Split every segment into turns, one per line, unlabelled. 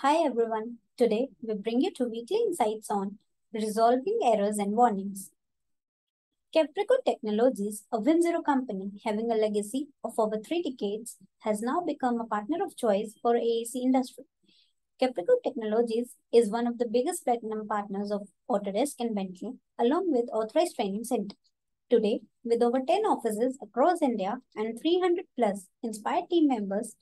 Hi everyone. Today we bring you two weekly insights on resolving errors and warnings. Capricot Technologies, a Win0 company having a legacy of over three decades, has now become a partner of choice for AEC industry. Capricot Technologies is one of the biggest platinum partners of Autodesk and Bentley, along with authorized training centers. Today, with over 10 offices across India and 300 plus inspired team members,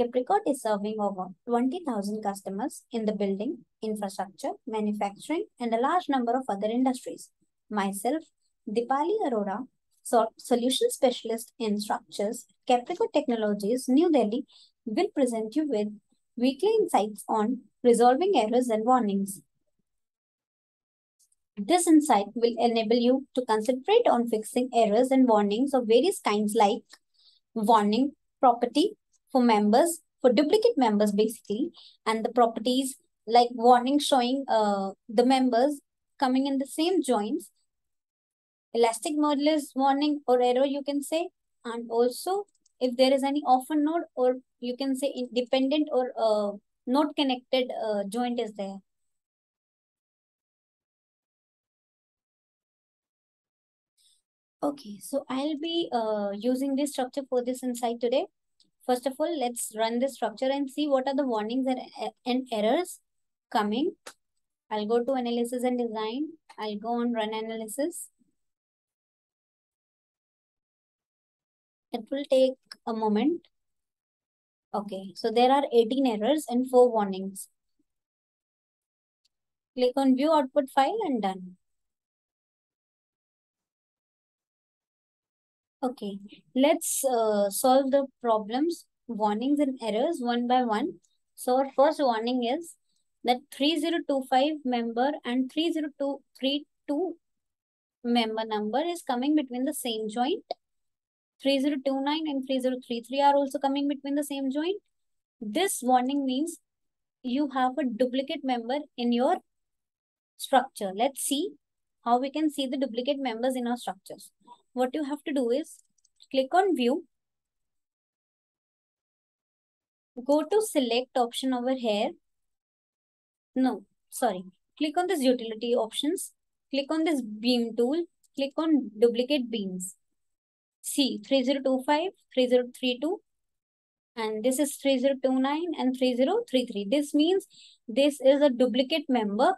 Capricot is serving over 20,000 customers in the building, infrastructure, manufacturing, and a large number of other industries. Myself, Dipali Arora, so solution specialist in structures, Capricot Technologies, New Delhi, will present you with weekly insights on resolving errors and warnings. This insight will enable you to concentrate on fixing errors and warnings of various kinds like warning property for members, for duplicate members basically, and the properties like warning showing uh, the members coming in the same joints, elastic modulus warning or error you can say, and also if there is any orphan node or you can say independent or uh, not connected uh, joint is there. Okay, so I'll be uh, using this structure for this insight today. First of all, let's run the structure and see what are the warnings and, and errors coming. I'll go to analysis and design. I'll go on run analysis. It will take a moment. Okay, so there are 18 errors and 4 warnings. Click on view output file and done. Okay, let's uh, solve the problems, warnings and errors one by one. So our first warning is that 3025 member and 3032 member number is coming between the same joint. 3029 and 3033 are also coming between the same joint. This warning means you have a duplicate member in your structure. Let's see how we can see the duplicate members in our structures what you have to do is click on view. Go to select option over here. No, sorry. Click on this utility options. Click on this beam tool. Click on duplicate beams. See 3025, 3032 and this is 3029 and 3033. This means this is a duplicate member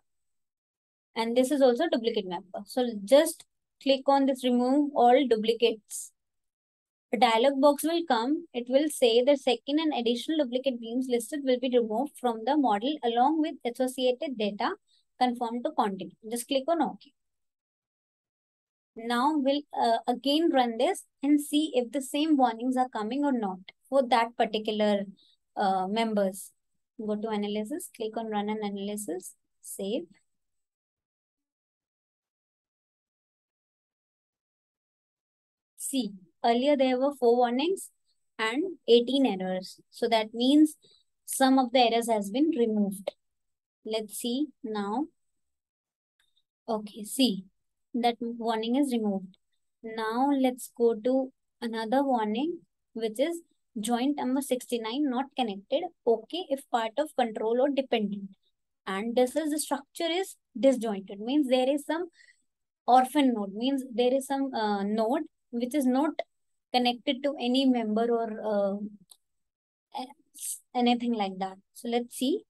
and this is also a duplicate member. So just click on this remove all duplicates. A dialog box will come. It will say the second and additional duplicate beams listed will be removed from the model along with associated data conform to continue. Just click on OK. Now we'll uh, again run this and see if the same warnings are coming or not for that particular uh, members. Go to analysis, click on run an analysis, save. See, earlier there were four warnings and 18 errors. So that means some of the errors has been removed. Let's see now. Okay, see that warning is removed. Now let's go to another warning which is joint number 69 not connected. Okay if part of control or dependent. And this is the structure is disjointed means there is some orphan node means there is some uh, node which is not connected to any member or uh, anything like that. So let's see.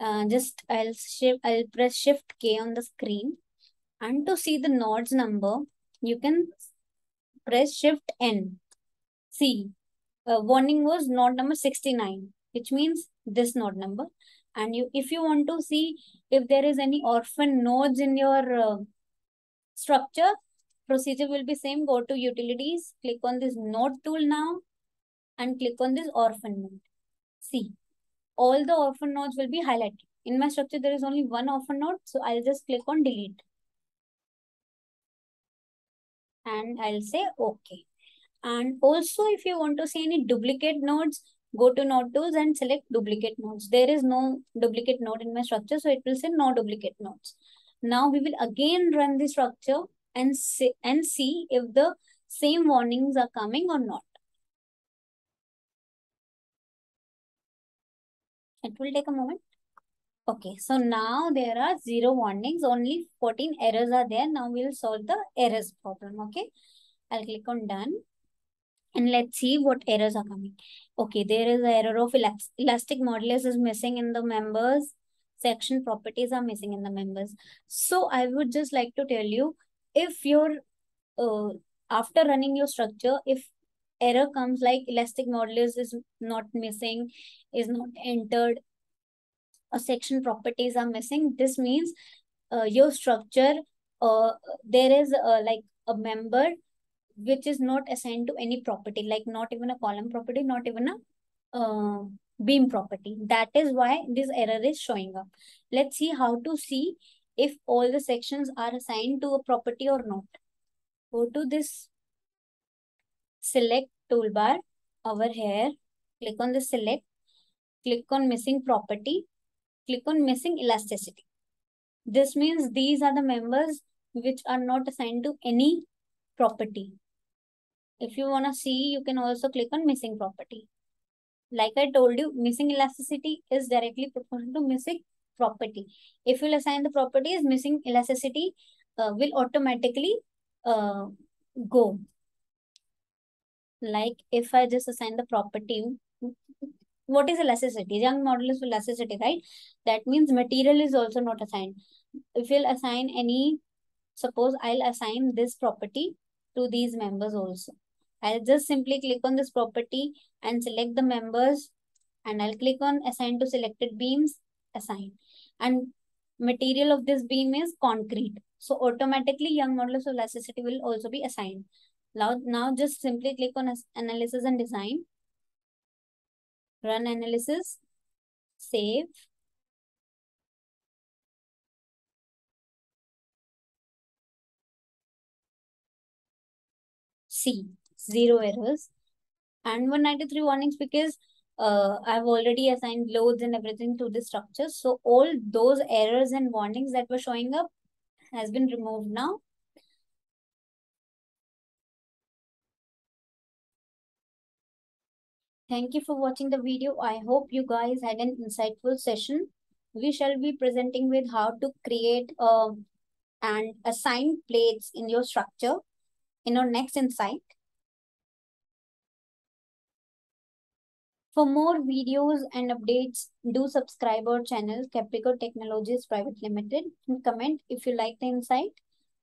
Uh, just I'll shift, I'll press shift K on the screen. And to see the nodes number, you can press shift N. See, uh, warning was node number 69, which means this node number. And you, if you want to see if there is any orphan nodes in your uh, structure, procedure will be same. Go to utilities, click on this node tool now and click on this orphan node. See, all the orphan nodes will be highlighted. In my structure, there is only one orphan node. So I'll just click on delete. And I'll say okay. And also if you want to see any duplicate nodes, go to node tools and select duplicate nodes. There is no duplicate node in my structure. So it will say no duplicate nodes. Now we will again run the structure and see, and see if the same warnings are coming or not. It will take a moment. Okay, so now there are zero warnings, only 14 errors are there. Now we'll solve the errors problem, okay? I'll click on done. And let's see what errors are coming. Okay, there is an error of elastic modulus is missing in the members. Section properties are missing in the members. So I would just like to tell you, if you're, uh, after running your structure, if error comes like elastic modulus is not missing, is not entered, a section properties are missing, this means uh, your structure, uh, there is uh, like a member which is not assigned to any property, like not even a column property, not even a uh, beam property. That is why this error is showing up. Let's see how to see if all the sections are assigned to a property or not. Go to this select toolbar over here, click on the select, click on missing property, click on missing elasticity. This means these are the members which are not assigned to any property. If you want to see, you can also click on missing property. Like I told you, missing elasticity is directly proportional to missing property. If you assign the properties, missing elasticity uh, will automatically uh, go. Like if I just assign the property, what is elasticity? Young modulus elasticity, right? That means material is also not assigned. If you'll assign any, suppose I'll assign this property to these members also. I'll just simply click on this property and select the members and I'll click on assign to selected beams, assign. And material of this beam is concrete. So automatically young modulus of elasticity will also be assigned. Now, now just simply click on analysis and design run analysis, save. See, zero errors and 193 warnings because uh, I've already assigned loads and everything to the structure. So all those errors and warnings that were showing up has been removed now. Thank you for watching the video. I hope you guys had an insightful session. We shall be presenting with how to create uh, and assign plates in your structure in our next insight. For more videos and updates, do subscribe our channel Capricot Technologies Private Limited and comment if you like the insight.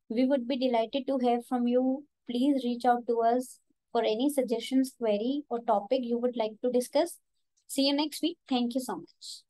We would be delighted to hear from you. Please reach out to us for any suggestions, query or topic you would like to discuss. See you next week. Thank you so much.